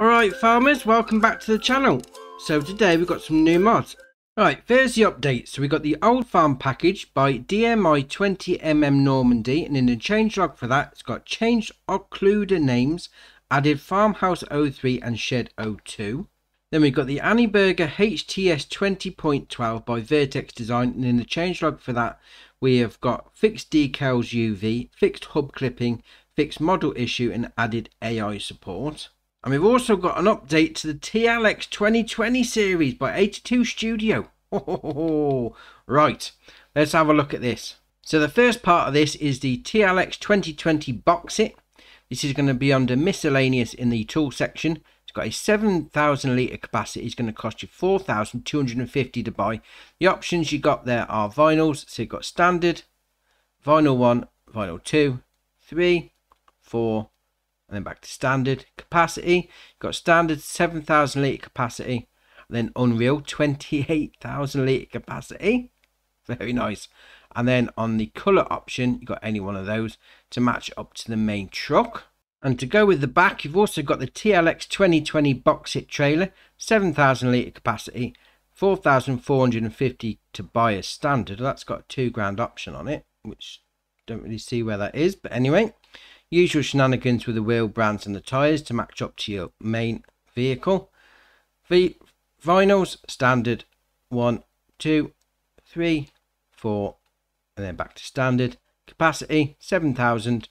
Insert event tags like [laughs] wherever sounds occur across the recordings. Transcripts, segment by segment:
Alright farmers, welcome back to the channel. So today we've got some new mods. Alright, there's the update. So we got the old farm package by DMI 20mm Normandy and in the changelog for that it's got changed occluder names, added farmhouse 03 and shed 02. Then we've got the Annaburger HTS 20.12 by Vertex Design and in the changelog for that we have got fixed decals UV, fixed hub clipping, fixed model issue and added AI support. And we've also got an update to the TLX 2020 series by 82 Studio. [laughs] right, let's have a look at this. So the first part of this is the TLX 2020 box it. This is going to be under miscellaneous in the tool section. It's got a 7,000 litre capacity. It's going to cost you 4,250 to buy. The options you got there are vinyls. So you've got standard, vinyl 1, vinyl 2, 3, 4, and then back to standard capacity. Got standard 7,000 litre capacity, then Unreal 28,000 litre capacity. Very nice. And then on the colour option, you've got any one of those to match up to the main truck. And to go with the back, you've also got the TLX 2020 box hit trailer, 7,000 litre capacity, 4,450 to buy as standard. That's got a two grand option on it, which don't really see where that is. But anyway, Usual shenanigans with the wheel brands and the tyres to match up to your main vehicle. V vinyls, standard, one, two, three, four, and then back to standard. Capacity, 7,000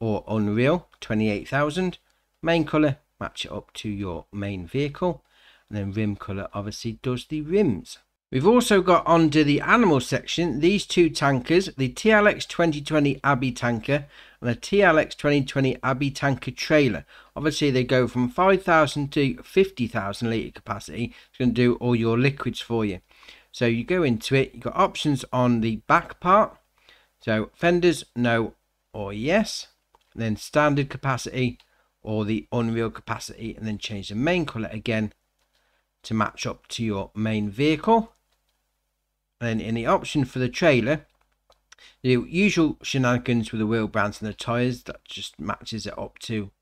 or Unreal, 28,000. Main colour, match it up to your main vehicle. And then rim colour obviously does the rims. We've also got under the animal section these two tankers, the TLX 2020 Abbey tanker and the TLX 2020 Abbey tanker trailer. Obviously they go from 5,000 to 50,000 litre capacity. It's going to do all your liquids for you. So you go into it, you've got options on the back part. So fenders, no or yes. And then standard capacity or the unreal capacity and then change the main colour again to match up to your main vehicle. And then in the option for the trailer, the usual shenanigans with the wheel brands and the tyres that just matches it up to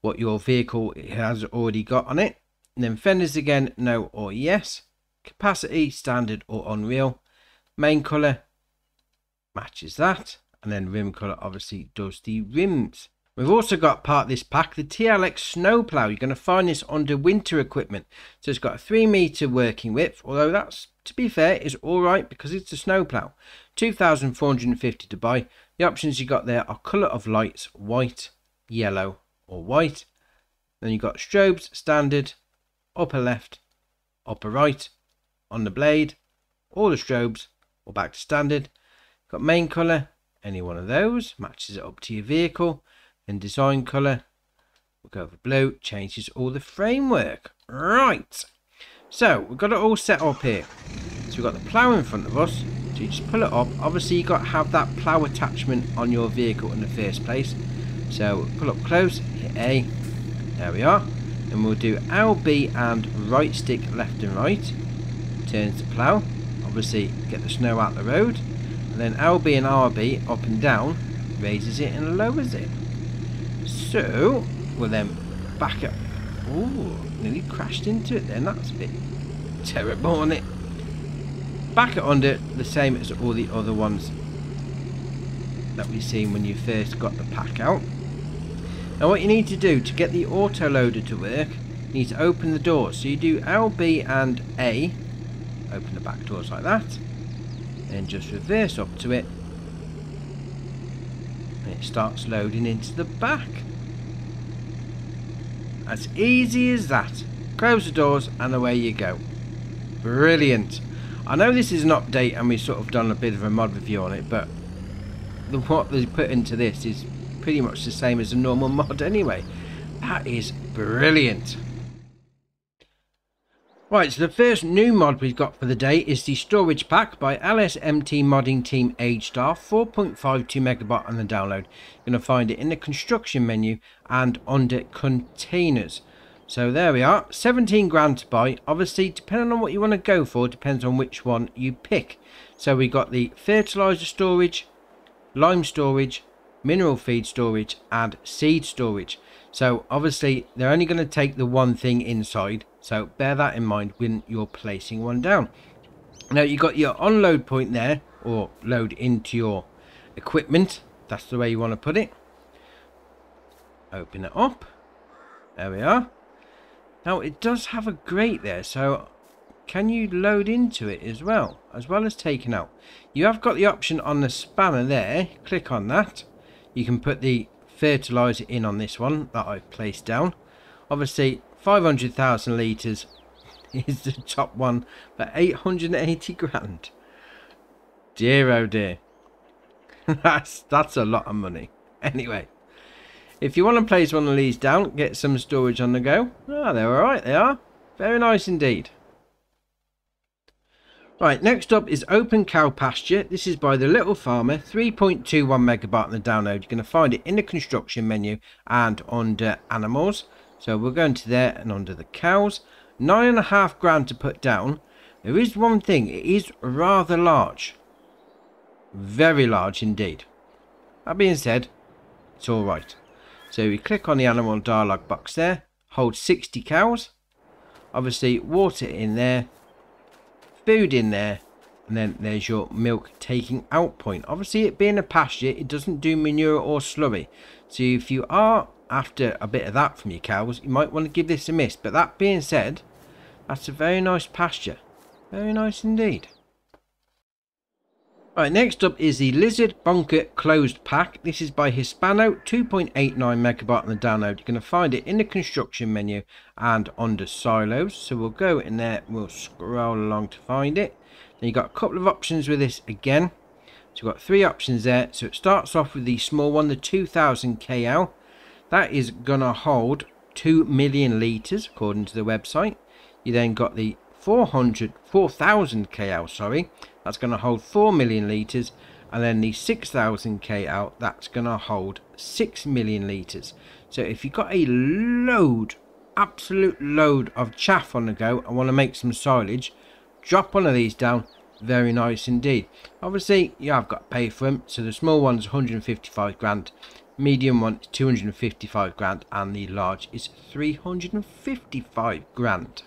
what your vehicle has already got on it. And then fenders again, no or yes. Capacity, standard or unreal. Main colour matches that. And then rim colour obviously does the rims. We've also got part of this pack, the TLX Snowplow. You're going to find this under winter equipment. So it's got a 3 metre working width, although that's, to be fair, is alright because it's a snowplow. 2,450 to buy. The options you got there are colour of lights, white, yellow or white. Then you've got strobes, standard, upper left, upper right, on the blade, all the strobes, or back to standard. Got main colour, any one of those, matches it up to your vehicle in design color we'll go for blue changes all the framework right so we've got it all set up here. So we've got the plow in front of us. So you just pull it up. Obviously you've got to have that plow attachment on your vehicle in the first place. So pull up close hit A. There we are. And we'll do LB and right stick left and right. Turns the plow obviously get the snow out the road. And then LB and RB up and down raises it and lowers it. So, we'll then back up. Oh, nearly crashed into it then. That's a bit terrible, isn't it? Back it under the same as all the other ones that we've seen when you first got the pack out. Now what you need to do to get the auto loader to work, you need to open the door. So you do LB and A, open the back doors like that, then just reverse up to it, and it starts loading into the back. As easy as that. Close the doors and away you go. Brilliant. I know this is an update and we've sort of done a bit of a mod review on it, but the, what they put into this is pretty much the same as a normal [laughs] mod anyway. That is brilliant. Right, so the first new mod we've got for the day is the Storage Pack by LSMT Modding Team Age Star, 4.52 megabyte on the download. You're going to find it in the construction menu and under containers. So there we are, 17 grand to buy. Obviously, depending on what you want to go for, depends on which one you pick. So we got the fertilizer storage, lime storage, mineral feed storage and seed storage. So obviously they're only going to take the one thing inside. So bear that in mind when you're placing one down. Now you've got your unload point there or load into your equipment. That's the way you want to put it. Open it up. There we are. Now it does have a grate there. So can you load into it as well? As well as taking out. You have got the option on the spanner there. Click on that. You can put the fertilizer in on this one that I've placed down. Obviously 500,000 litres [laughs] is the top one for 880 grand. Dear oh dear. [laughs] that's, that's a lot of money. Anyway. If you want to place one of these down, get some storage on the go. Ah, they're alright, they are. Very nice indeed. Right, next up is Open Cow Pasture. This is by The Little Farmer, 3.21 megabyte on the download. You're going to find it in the construction menu and under animals. So we're going to there and under the cows. Nine and a half grand to put down. There is one thing, it is rather large. Very large indeed. That being said, it's alright. So we click on the animal dialog box there, hold 60 cows. Obviously water in there food in there and then there's your milk taking out point obviously it being a pasture it doesn't do manure or slurry so if you are after a bit of that from your cows you might want to give this a miss but that being said that's a very nice pasture very nice indeed Right, next up is the Lizard Bunker Closed Pack. This is by Hispano, 2.89 megabyte on the download. You're going to find it in the construction menu and under silos. So we'll go in there, we'll scroll along to find it. Then you've got a couple of options with this again. So you've got three options there. So it starts off with the small one, the 2000 KL. That is going to hold 2 million litres according to the website. You then got the 400, 4000 KL, sorry. That's going to hold 4 million litres and then the 6,000 KL, that's going to hold 6 million litres so if you've got a load absolute load of chaff on the go and want to make some silage drop one of these down. Very nice indeed. Obviously you have got to pay for them so the small one's 155 grand medium one is 255 grand and the large is 355 grand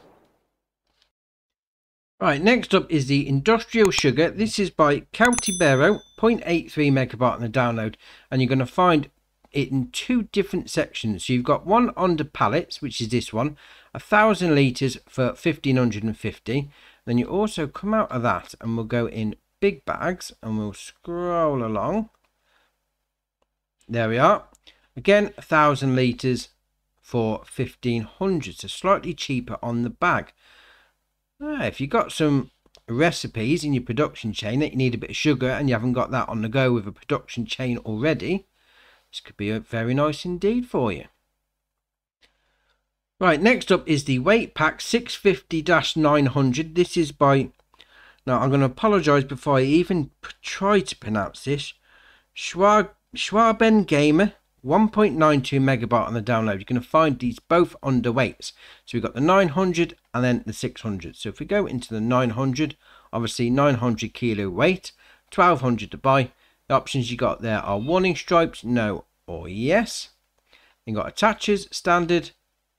Right, next up is the Industrial Sugar. This is by Cautibero, 0.83 megabyte on the download. And you're going to find it in two different sections. So you've got one under pallets, which is this one, a thousand litres for 1550. Then you also come out of that and we'll go in big bags and we'll scroll along. There we are. Again, a thousand litres for 1500, so slightly cheaper on the bag. Ah, if you've got some recipes in your production chain that you need a bit of sugar and you haven't got that on the go with a production chain already, this could be a very nice indeed for you. Right, next up is the Weight Pack 650-900. This is by... Now, I'm going to apologise before I even try to pronounce this. Schwab, Schwaben Gamer 1.92 megabyte on the download. You're going to find these both under weights. So we've got the 900 and then the 600. So if we go into the 900, obviously 900 kilo weight, 1200 to buy. The options you got there are warning stripes, no or yes. Then got attaches, standard,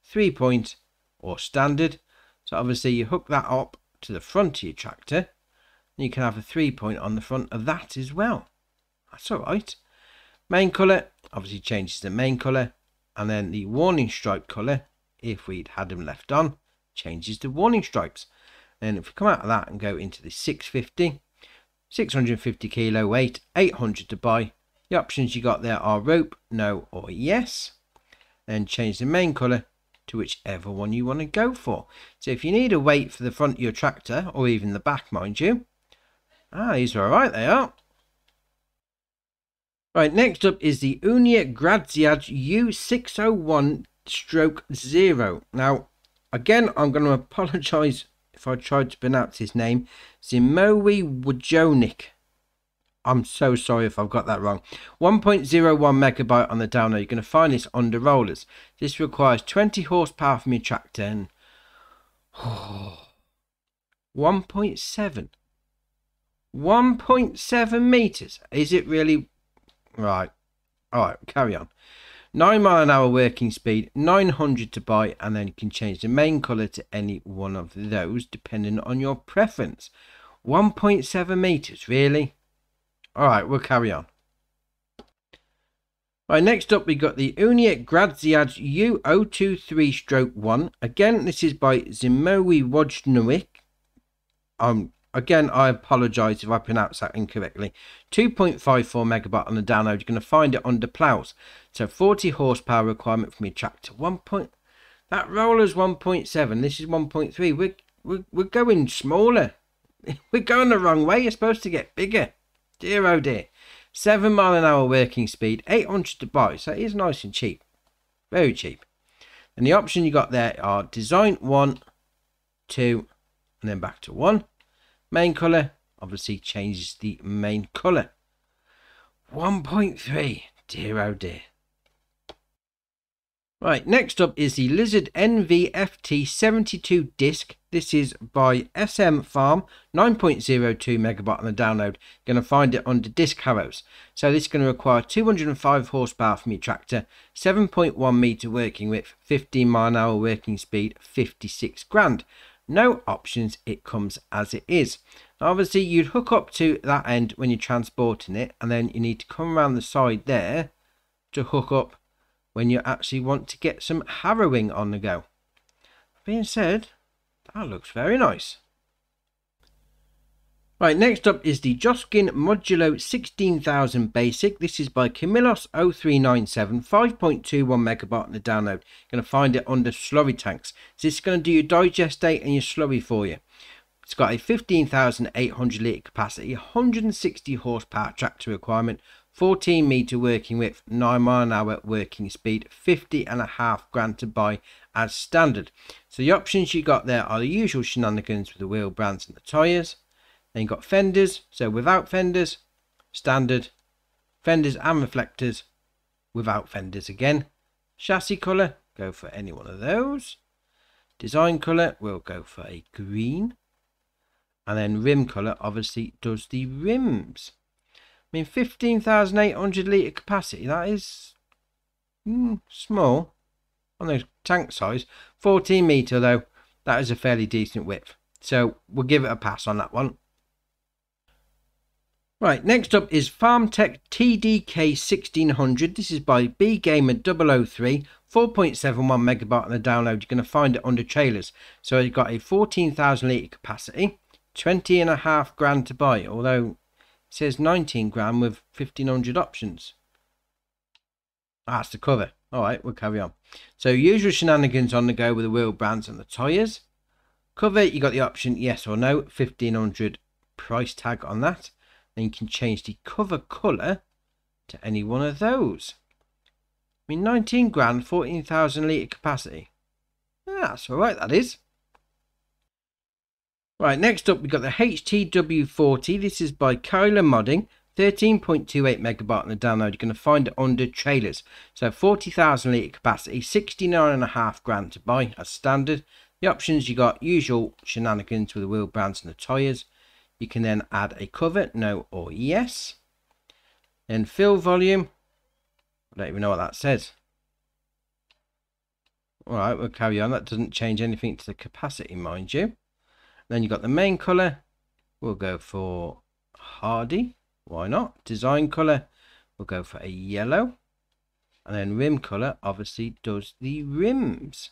three point or standard. So obviously you hook that up to the front of your tractor. And you can have a three point on the front of that as well. That's all right. Main colour, obviously changes the main colour. And then the warning stripe colour, if we'd had them left on, changes the warning stripes. And if we come out of that and go into the 650, 650 kilo weight, 800 to buy. The options you got there are rope, no or yes. Then change the main colour to whichever one you want to go for. So if you need a weight for the front of your tractor, or even the back mind you, ah, these are alright, they are. Right, next up is the Unia Graziad U601 stroke 0. Now, Again, I'm going to apologise if I tried to pronounce his name. Zimowi Wajonik. I'm so sorry if I've got that wrong. 1.01 megabyte on the download. You're going to find this the rollers. This requires 20 horsepower from your tractor and oh, 1.7. 1.7 meters. Is it really right? All right, carry on. 9 mile an hour working speed, 900 to buy, and then you can change the main colour to any one of those depending on your preference. 1.7 meters, really? Alright, we'll carry on. Right, next up we got the Unia Gradziad U023 stroke 1. Again, this is by Zimowi Wojnowik. Um, again, I apologise if I pronounce that incorrectly. 2.54 megabyte on the download. You're going to find it under plows. So 40 horsepower requirement from your tractor. 1. Point, that roller's 1.7. This is 1.3. We're, we're, we're going smaller. [laughs] We're going the wrong way. You're supposed to get bigger. Dear oh dear. 7 mile an hour working speed, 800 to buy, so it is nice and cheap. Very cheap. And the options you got there are design 1, 2, and then back to 1. Main colour, obviously changes the main colour. 1.3, dear oh dear. Right, next up is the Lizard NVFT72 disc. This is by SM Farm, 9.02 megabyte on the download. You're going to find it under disc harrows. So this is going to require 205 horsepower from your tractor, 7.1 meter working width, 15 mile an hour working speed, 56 grand. No options, it comes as it is. Now obviously you'd hook up to that end when you're transporting it and then you need to come around the side there to hook up when you actually want to get some harrowing on the go. Being said, that looks very nice. Right, next up is the Joskin Modulo 16000 Basic. This is by Camillos0397, 5.21 megabyte in the download. You're going to find it under slurry tanks. So this is going to do your digestate and your slurry for you. It's got a 15,800 litre capacity, 160 horsepower tractor requirement, 14 meter working width, 9 mile an hour working speed, 50 and a half grand to buy as standard. So the options you got there are the usual shenanigans with the wheel brands and the tyres. Then you got fenders, so without fenders, standard, fenders and reflectors, without fenders again. Chassis colour, go for any one of those. Design colour, we'll go for a green. And then rim colour obviously does the rims. I mean, 15,800 litre capacity, that is mm, small on the tank size. 14 metre though, that is a fairly decent width. So we'll give it a pass on that one. Right, next up is FarmTech TDK 1600. This is by B Gamer 003, 4.71 megabyte on the download. You're going to find it under trailers. So you've got a 14,000 litre capacity, 20 and a half grand to buy, although it says 19 grand with 1500 options. That's the cover. Alright, we'll carry on. So usual shenanigans on the go with the wheel brands and the tyres. Cover, you got the option yes or no, 1500 price tag on that. Then you can change the cover colour to any one of those. I mean 19 grand, 14,000 litre capacity. Ah, that's alright, that is. Right, next up we've got the HTW40. This is by Kyler Modding. 13.28 megabyte on the download. You're going to find it under trailers. So 40,000 litre capacity, 69.5 grand to buy as standard. The options you got usual shenanigans with the wheel brands and the tyres. You can then add a cover, no or yes. Then fill volume. I don't even know what that says. Alright, we'll carry on. That doesn't change anything to the capacity, mind you. Then you've got the main color. We'll go for Hardy. Why not? Design color. We'll go for a yellow. And then rim color obviously does the rims.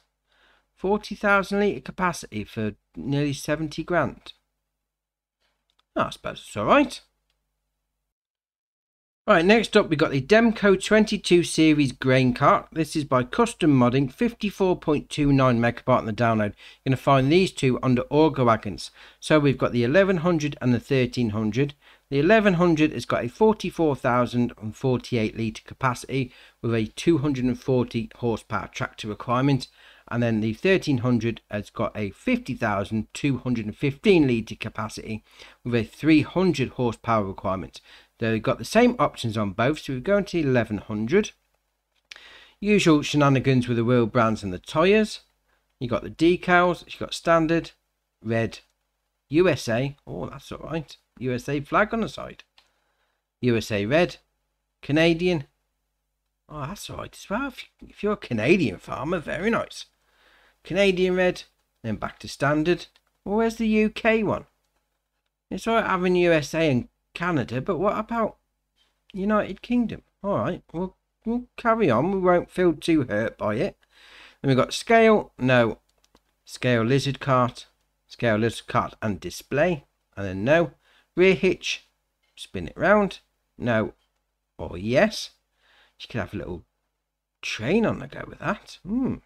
40,000 litre capacity for nearly 70 grand. Oh, I suppose it's alright. Right, next up we've got the Demco 22 series grain cart. This is by Custom Modding, 54.29 megabyte on the download. You're going to find these two under Auger Wagons. So we've got the 1100 and the 1300. The 1100 has got a 44,048 litre capacity with a 240 horsepower tractor requirement. And then the 1300 has got a 50,215 litre capacity with a 300 horsepower requirement. They've got the same options on both, so we go into 1100. Usual shenanigans with the wheel brands and the tyres. You've got the decals, you got standard, red, USA. Oh, that's all right. USA flag on the side. USA red, Canadian, Oh, that's all right as well. If you're a Canadian farmer, very nice. Canadian red, then back to standard. Well, where's the UK one? It's all right having USA and Canada, but what about United Kingdom? All right, we'll, we'll carry on. We won't feel too hurt by it. Then we've got scale, no. Scale lizard cart, scale lizard cart and display, and then no. Rear hitch, spin it round, no or yes. You could have a little train on the go with that. Hmm.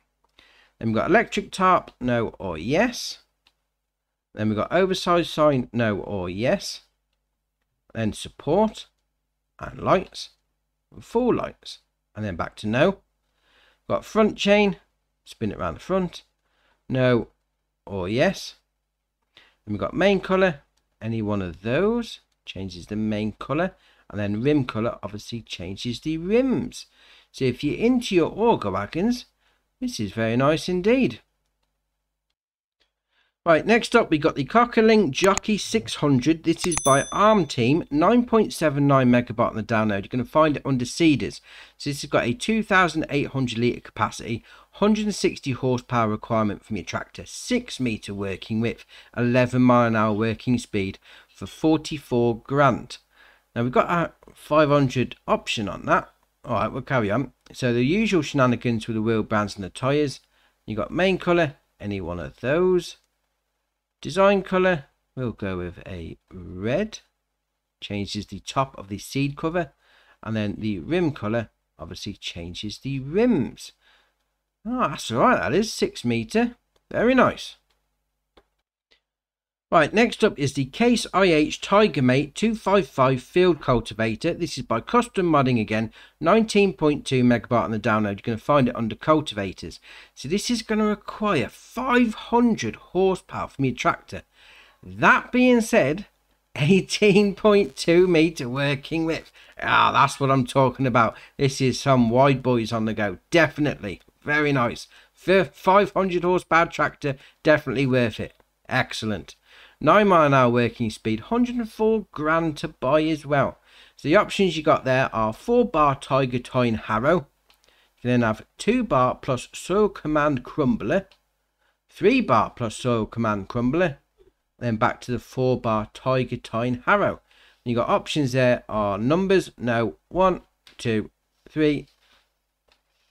Then we've got electric tarp, no or yes. Then we've got oversized sign, no or yes. Then support and lights, and full lights, and then back to no. Got front chain, spin it around the front, no or yes. Then we've got main colour, any one of those changes the main colour and then rim colour obviously changes the rims. So if you're into your auger wagons, this is very nice indeed. Right, next up we got the Cockling Jockey 600. This is by Arm Team, 9.79 megabyte on the download. You're going to find it under Seeders. So this has got a 2,800 litre capacity, 160 horsepower requirement from your tractor, 6 metre working width, 11 mile an hour working speed for 44 grand. Now we've got our 500 option on that. Alright, we'll carry on. So the usual shenanigans with the wheel brands and the tyres. You got main colour, any one of those. Design colour, we'll go with a red. Changes the top of the seed cover. And then the rim colour obviously changes the rims. Oh, that's alright, that is 6 metre. Very nice. Right, next up is the Case IH Tigermate 255 Field Cultivator. This is by Custom Modding again, 19.2 megabyte on the download. You're going to find it under Cultivators. So this is going to require 500 horsepower from your tractor. That being said, [laughs] 18.2 meter working width. Ah, that's what I'm talking about. This is some wide boys on the go. Definitely. Very nice. For 500 horsepower tractor, definitely worth it. Excellent. 9 mile an hour working speed, 104 grand to buy as well. So the options you got there are 4 bar Tiger Tine Harrow. You then have 2 bar plus Soil Command Crumbler. 3 bar plus Soil Command Crumbler. Then back to the 4 bar Tiger Tine Harrow. And you got options there are numbers. Now 1, 2, 3,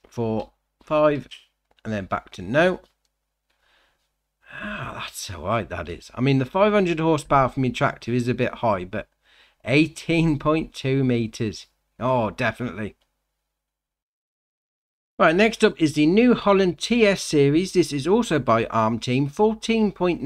4, 5. And then back to no. Ah, that's alright, that is. I mean, the 500 horsepower from your tractor is a bit high, but 18.2 meters. Oh, definitely. Right, next up is the New Holland TS series. This is also by ARM Team, 14.96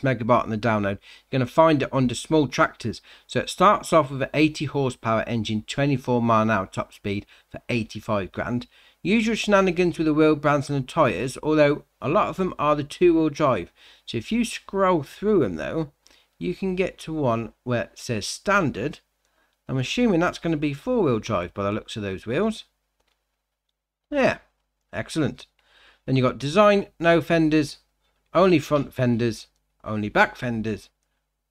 megabyte on the download. You're going to find it under small tractors. So it starts off with an 80 horsepower engine, 24 mile an hour top speed for 85 grand. Usual shenanigans with the wheel brands and the tyres, although a lot of them are the two-wheel drive. So if you scroll through them though, you can get to one where it says standard. I'm assuming that's going to be four-wheel drive by the looks of those wheels. Yeah, excellent. Then you've got design, no fenders, only front fenders, only back fenders,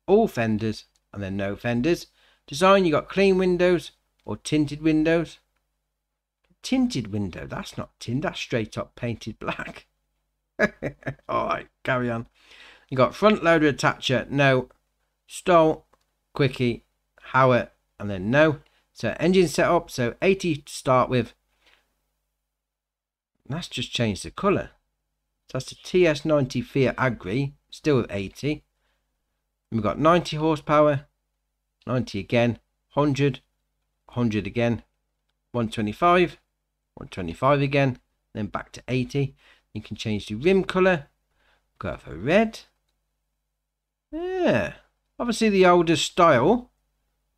all fenders, and then no fenders. Design, you've got clean windows or tinted windows tinted window. That's not tin, that's straight up painted black. [laughs] Alright, carry on. You got front loader attacher, no. Stall, quickie, Howard, and then no. So engine setup, so 80 to start with. That's just changed the colour. So that's the TS90 Fiat Agri, still with 80. And we've got 90 horsepower, 90 again, 100, 100 again, 125, 125 again, then back to 80. You can change the rim colour, go for red. Yeah, obviously the older style.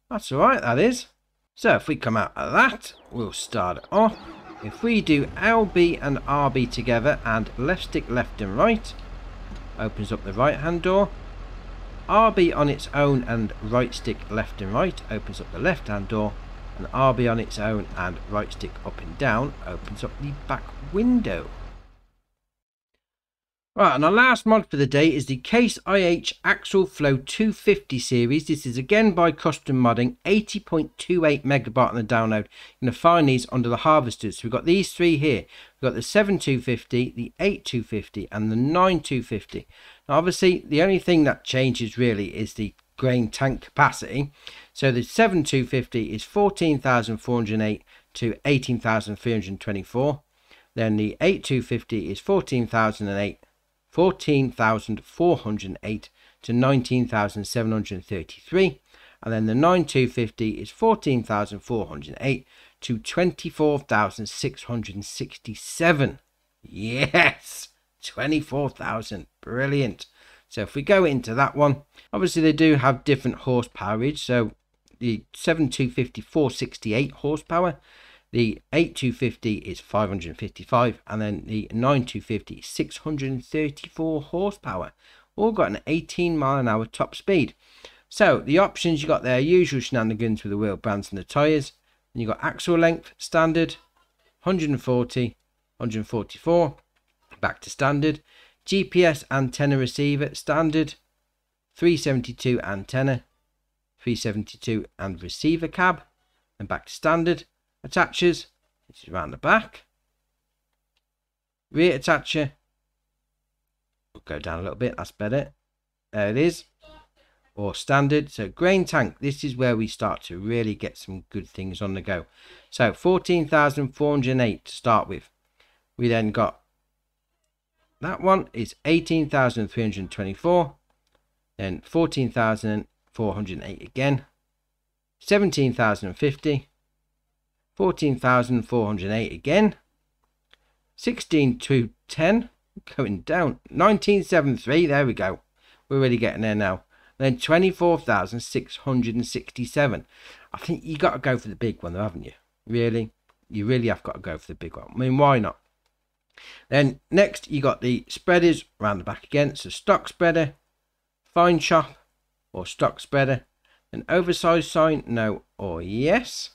That's alright, that is. So if we come out of that, we'll start it off. If we do LB and RB together and left stick left and right, opens up the right hand door. RB on its own and right stick left and right opens up the left hand door and RB on its own and right stick up and down opens up the back window. Right, and our last mod for the day is the Case IH Axial-Flow 250 series. This is again by Custom Modding, 80.28 megabyte on the download. You're going to find these under the harvesters. So we've got these three here. We've got the 7250, the 8250, and the 9250. Now, obviously, the only thing that changes really is the grain tank capacity. So the 7250 is 14,408 to 18,324. Then the 8250 is 14,008 14,408 to 19,733 and then the 9250 is 14,408 to 24,667 yes 24,000 brilliant so if we go into that one obviously they do have different horsepowerage so the 7250 468 horsepower the 8250 is 555 and then the 9250 is 634 horsepower. All got an 18 mile an hour top speed. So the options you got there, usual shenanigans with the wheel bands and the tyres. And you got axle length, standard, 140, 144, back to standard. GPS antenna receiver, standard, 372 antenna, 372 and receiver cab, and back to standard attaches, which is around the back. Rear attacher. We'll go down a little bit, that's better. There it is. Or standard. So grain tank, this is where we start to really get some good things on the go. So 14,408 to start with. We then got that one is 18,324. Then 14,408 again. 17,050. 14,408 again. 16 to 10, going down. 1973, there we go. We're really getting there now. Then 24,667. I think you got to go for the big one, though, haven't you? Really? You really have got to go for the big one. I mean, why not? Then next, you got the spreaders around the back again. So stock spreader, fine chop, or stock spreader. An oversized sign, no or yes.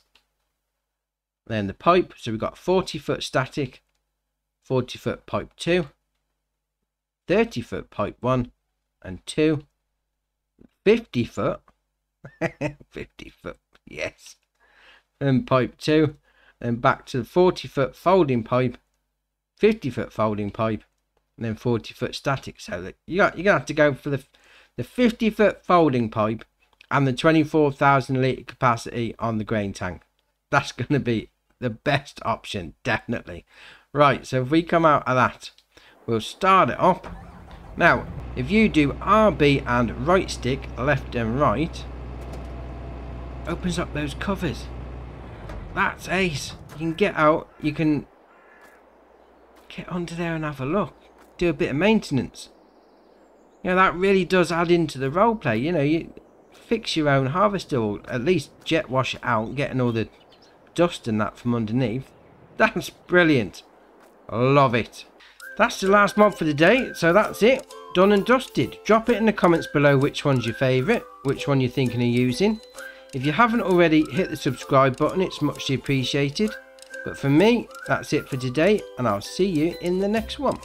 Then the pipe, so we've got 40 foot static, 40 foot pipe 2, 30 foot pipe 1 and 2, 50 foot, [laughs] 50 foot, yes, and pipe 2, then back to the 40 foot folding pipe, 50 foot folding pipe, and then 40 foot static. So that you got, you're to have to go for the, the 50 foot folding pipe and the 24,000 litre capacity on the grain tank. That's going to be the best option, definitely. Right, so if we come out of that, we'll start it up. Now, if you do RB and right stick, left and right, opens up those covers. That's ace. You can get out, you can get onto there and have a look. Do a bit of maintenance. You know, that really does add into the roleplay. You know, you fix your own harvester or at least jet wash it out, getting all the dust and that from underneath. [laughs] That's brilliant. Love it. That's the last mod for the day, so that's it. Done and dusted. Drop it in the comments below which one's your favourite, which one you're thinking of using. If you haven't already, hit the subscribe button, it's muchly appreciated. But for me, that's it for today, and I'll see you in the next one.